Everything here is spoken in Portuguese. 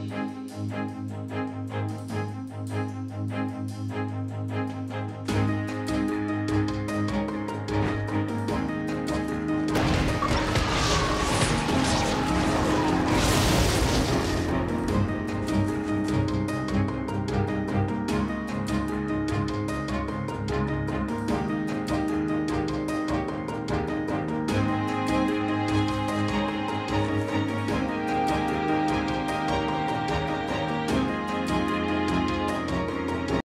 Música